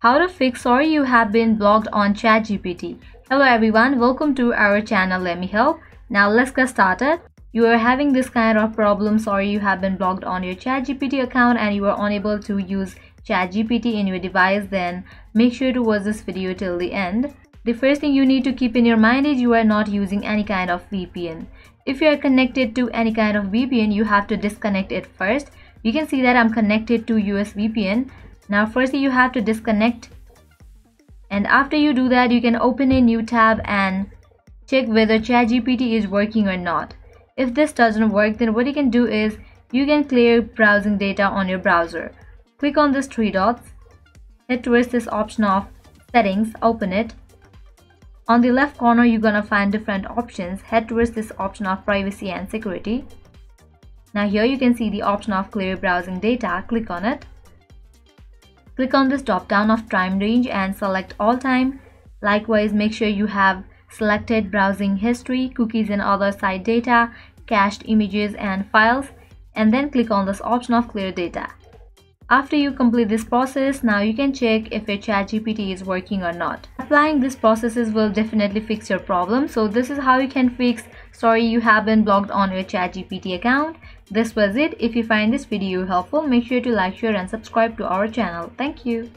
How to fix sorry you have been blocked on ChatGPT. Hello everyone, welcome to our channel Let Me Help. Now let's get started. You are having this kind of problem, sorry you have been blocked on your ChatGPT account and you are unable to use ChatGPT in your device then make sure to watch this video till the end. The first thing you need to keep in your mind is you are not using any kind of VPN. If you are connected to any kind of VPN, you have to disconnect it first. You can see that I'm connected to US VPN now firstly you have to disconnect and after you do that you can open a new tab and check whether ChatGPT is working or not. If this doesn't work then what you can do is you can clear browsing data on your browser. Click on these three dots, head towards this option of settings, open it. On the left corner you're gonna find different options, head towards this option of privacy and security. Now here you can see the option of clear browsing data, click on it. Click on this drop down of time range and select all time. Likewise, make sure you have selected browsing history, cookies and other site data, cached images and files, and then click on this option of clear data. After you complete this process, now you can check if your ChatGPT is working or not. Applying these processes will definitely fix your problem. So this is how you can fix sorry you have been blocked on your ChatGPT account. This was it. If you find this video helpful, make sure to like, share and subscribe to our channel. Thank you.